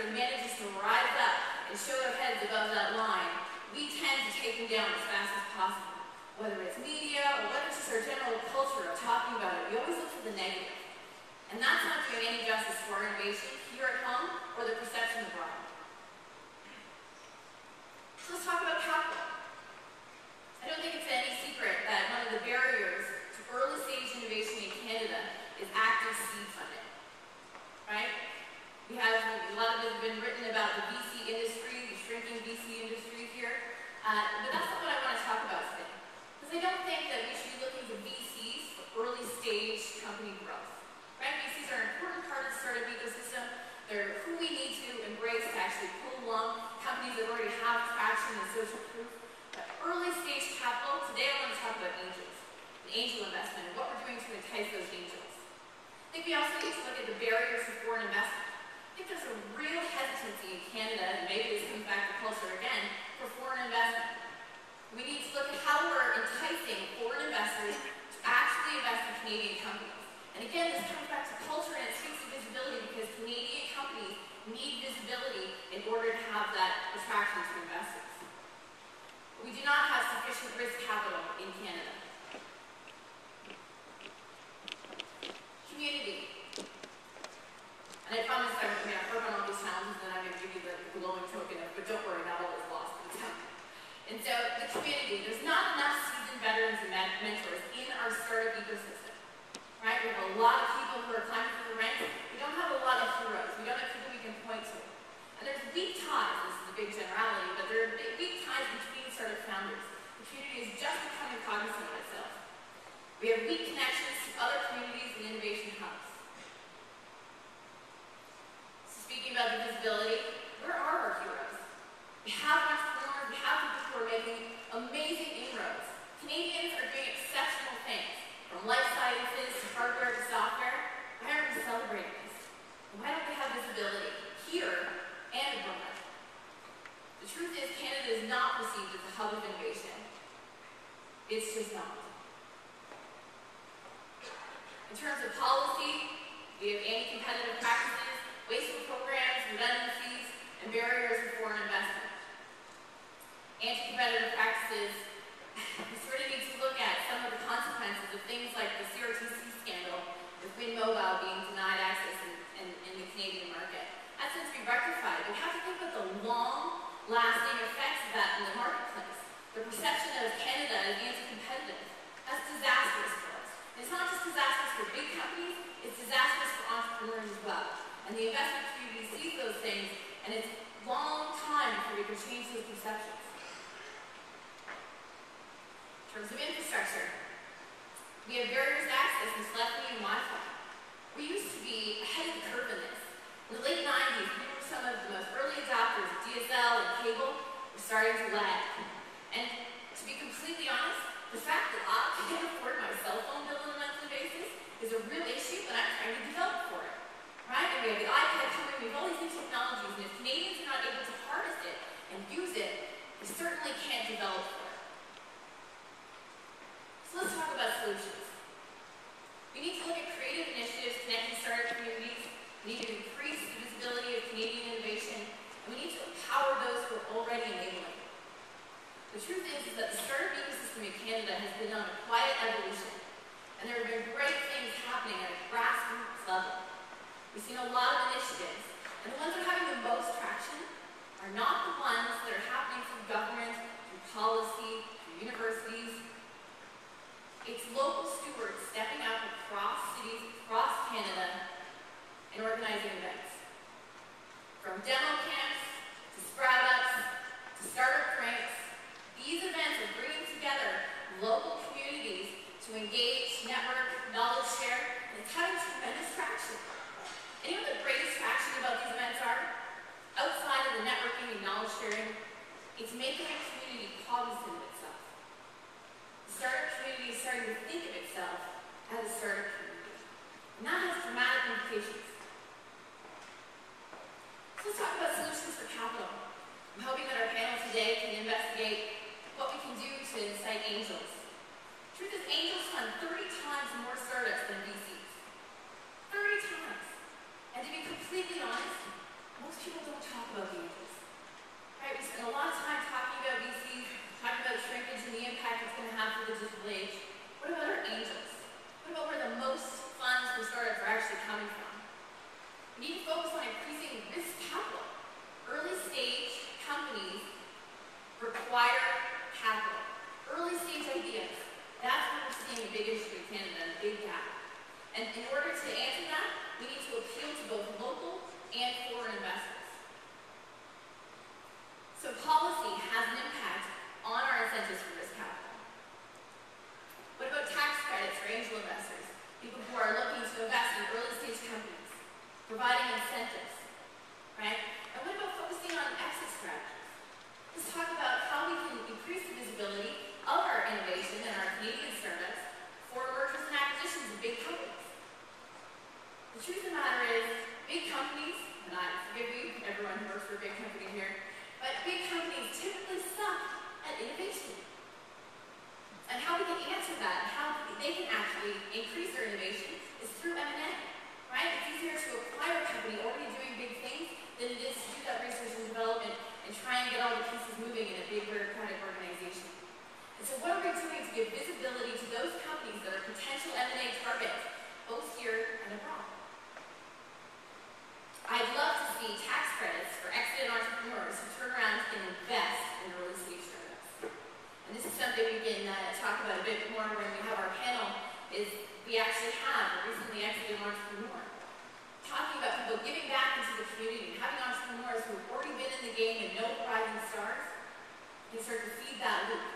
of manages to rise up and show their heads above that line, we tend to take them down as fast as possible. Whether it's media or whether it's just our general culture of talking about it, we always look for the negative. And that's not doing any justice to our innovation here at home or the perception abroad. So let's talk about capital. I don't think it's any secret that one of the barriers to early stage innovation in Canada is active seed funding. Right? Have a lot of it has been written about the VC industry, the shrinking VC industry here. Uh, but that's not what I want to talk about today. Because I don't think that we should be looking to VCs for early stage company growth. Right? VCs are an important part of the startup ecosystem. They're who we need to embrace to actually pull along companies that already have traction and social proof But early stage capital, today I want to talk about angels, and angel investment, and what we're doing to entice those angels. I think we also need to look at the barriers to foreign investment. I think there's a real hesitancy in Canada, and maybe this comes back to culture again, for foreign investment. We need to look at how we're enticing foreign investors to actually invest in Canadian companies. And again, this comes back to culture and it speaks to visibility because Canadian companies need visibility in order to have that attraction to investors. We do not have sufficient risk capital in Canada. Community. And I promise I'm going to harp on all these challenges and I'm going to give you the token of, but don't worry, not all is lost in time. And so the community, there's not enough seasoned veterans and mentors in our startup ecosystem. Right? We have a lot of people who are climbing through the ranks. We don't have a lot of heroes. We don't have people we can point to. And there's weak ties, this is a big generality, but there are weak ties between startup founders. The community is just becoming cognizant of itself. We have weak connections to other communities and innovation hubs. Speaking about the visibility, where are our heroes? We have entrepreneurs, we have people who are making amazing inroads. Canadians are doing exceptional things, from life sciences to hardware to software. Why aren't we celebrating this? Why don't we have visibility here and abroad? The truth is, Canada is not perceived as a hub of innovation. It's just not. In terms of policy, we have anti-competitive practices, wasteful programs, redundancies, and barriers to foreign investment. Anti-competitive practices, we sort of need to look at some of the consequences of things like the CRTC scandal, with Wind Mobile being denied access in, in, in the Canadian market. That's since been rectified. We have to think about the long lasting effects of that in the marketplace. The perception of Canada as anti-competitive. That's disastrous for us. It's not just disastrous for big companies, it's disastrous for entrepreneurs as well. And the investment community sees those things, and it's long time before we can change those perceptions. Terms of infrastructure, we have barriers to access in telephony and Wi-Fi. We used to be ahead of the curve in this. In the late 90s, we were some of the most early adopters of DSL and cable were starting to lag. And to be completely honest, the fact that I can't afford my cell phone bill on a monthly basis is a real issue that I'm trying to develop for it. Right? And we have the iPad coming, we have all these new technologies, and if Canadians are not able to harness it and use it, we certainly can't develop for it. So let's talk about solutions. We need to look at creative initiatives connecting startup communities. We need to increase the visibility of Canadian innovation, and we need to empower those who are already enabling. The truth is, is that the startup ecosystem in Canada has been on a quiet evolution, and there have been great things happening at a grassroots level. We've a lot of initiatives, and the ones that are having the most traction are not the ones that are happening through government, through policy, through universities. It's local stewards stepping up across cities, across Canada, and organizing events. From demo camps to sprout ups to startup drinks, these events are bringing together local communities to engage, network, knowledge share, and it's having tremendous traction. And you know what the greatest traction about these events are? Outside of the networking and knowledge sharing, it's making a community cognizant of itself. The startup community is starting to think of itself as a startup community. And that has dramatic implications. Let's talk about solutions for capital. I'm hoping that our panel today can investigate what we can do to incite angels. Truth is, angels fund 30 times more startups than VCs. 30 times. And to be completely honest, most most people don't talk about angels. Right? We spend a lot of time talking about VCs, talking about shrinkage and the impact it's going to have for the digital age. What about our angels? What about where the most funds for startups are actually coming from? We need to focus on increasing risk capital. Early stage companies require capital. Early stage ideas. That's where we're seeing a big issue in Canada, a big gap. And in order to answer that, we need to appeal to both local and foreign investors. So policy has an impact on our incentives for risk capital. What about tax credits for angel investors? People who are looking to invest in early stage companies, providing incentives, right? And what about focusing on exit strategies? Let's talk about how we can increase the visibility of our innovation and our Canadian startups for mergers and acquisitions of big companies. The truth of the matter is, big companies, and I forgive you, everyone who works for a big company here, but big companies typically suck at innovation. And how we can answer that, and how they can actually increase their innovation, is through M&A, right? It's easier to acquire a company already doing big things than it is to do that research and development and try and get all the pieces moving in a big bureaucratic organization. And so what are we doing to give visibility to those companies that are potential M&A targets, both here and abroad? I'd love to see tax credits for exited entrepreneurs who turn around and invest in early stage startups. And this is something we can uh, talk about a bit more when we have our panel, is we actually have a recently exited entrepreneur talking about people giving back into the community, having entrepreneurs who have already been in the game and know the rising stars, can start to feed that loop.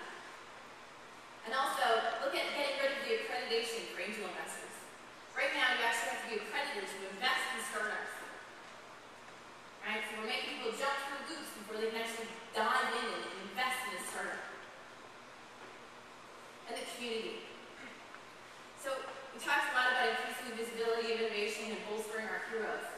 And also, look at getting rid of the accreditation for angel investors. Right now, you actually have to be accredited to invest in startups. Right? So we're making people jump through loops before they can actually dive in and invest in a startup. And the community. So we talked a lot about increasing the visibility of innovation and bolstering our heroes.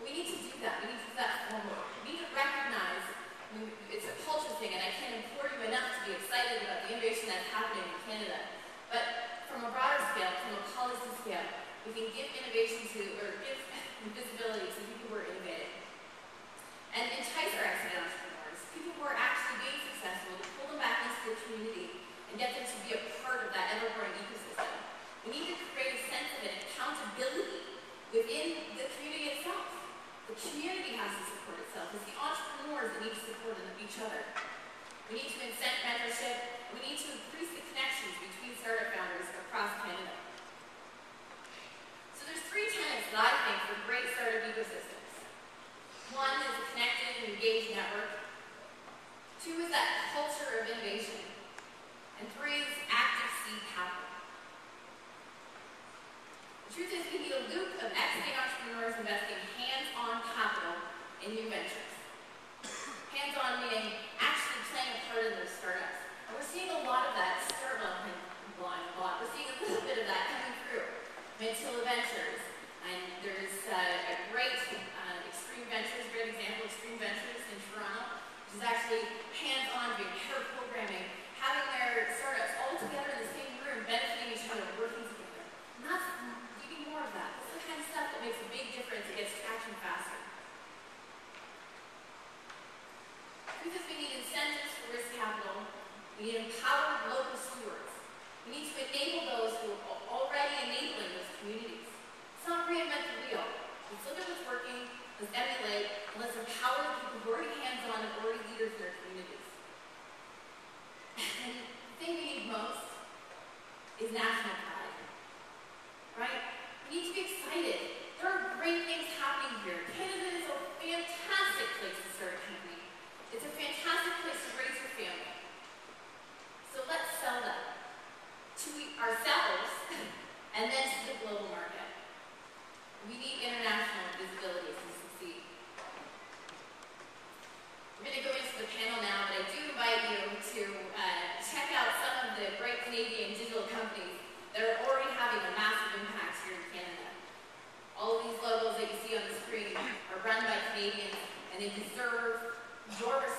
We need to do that. We need to do that formally. We need to recognize I mean, it's a culture thing, and I can't implore you enough to be excited about the innovation that's happening in Canada. But from a broader scale, from a policy scale, we can give innovation to, or give visibility to people who are innovative. And entice our excellent entrepreneurs, people who are actually being successful, to pull them back into the community and get them to be a part of that ever-growing ecosystem. We need to create a sense of an accountability within the community itself. The community has to support itself. It's the entrepreneurs that need to support each other. We need to incent mentorship. We need to increase the connections between startup founders across Canada. So there's three tenets that I think for great startup ecosystems. One is a connected and engaged network. Two is that culture of innovation. And three is active seed capital. The truth is we need a loop of exiting entrepreneurs investing hands-on capital in new ventures. Hands-on meaning actually playing a part in those startups. And we're seeing a lot of that start well, blind a lot. We're seeing a little bit of that coming through. Mantella Ventures. And there's uh, a great uh, Extreme Ventures, great example, of Extreme Ventures in Toronto, which is actually hands-on doing pair programming, having their startups all together in the same room, benefiting each other, working together. And that's more of that. This is the kind of stuff that makes a big difference. It gets traction faster. Because we need incentives for risk capital, we need empowered local stewards. We need to enable those who are already enabling those communities. Let's not reinvent the wheel. Let's look at what's working, let's emulate, and let's empower the people who are already hands-on and already leaders in their communities. And the thing we need most is national pride. Right? We need to be excited. There are great things happening here. Canada is a fantastic place to start a company. It's a fantastic place to raise your family. So let's sell that to ourselves and then to the global market. We need international visibility to succeed. We're going to go into the panel now, but I do invite you to uh, check out some of the great Canadian digital companies that are already having a massive impact here in Canada. All of these logos that you see on the screen are run by Canadians, and they deserve your